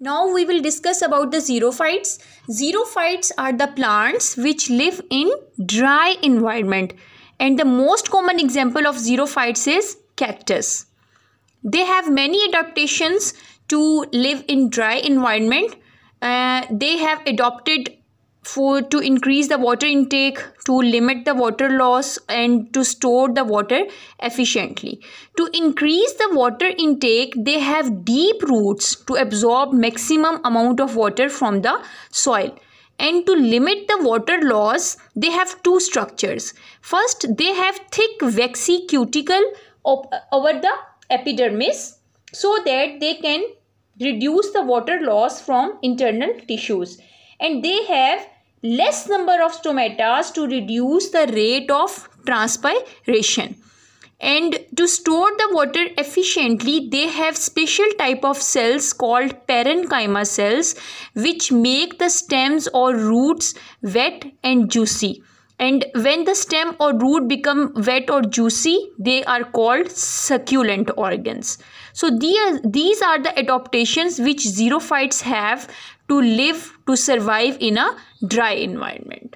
Now we will discuss about the xerophytes. Xerophytes are the plants which live in dry environment and the most common example of xerophytes is cactus. They have many adaptations to live in dry environment. Uh, they have adopted for to increase the water intake to limit the water loss and to store the water efficiently. To increase the water intake they have deep roots to absorb maximum amount of water from the soil. And to limit the water loss they have two structures. First they have thick waxy cuticle over the epidermis so that they can reduce the water loss from internal tissues. And they have less number of stomata to reduce the rate of transpiration. And to store the water efficiently they have special type of cells called parenchyma cells which make the stems or roots wet and juicy and when the stem or root become wet or juicy they are called succulent organs. So these, these are the adaptations which xerophytes have to live to survive in a dry environment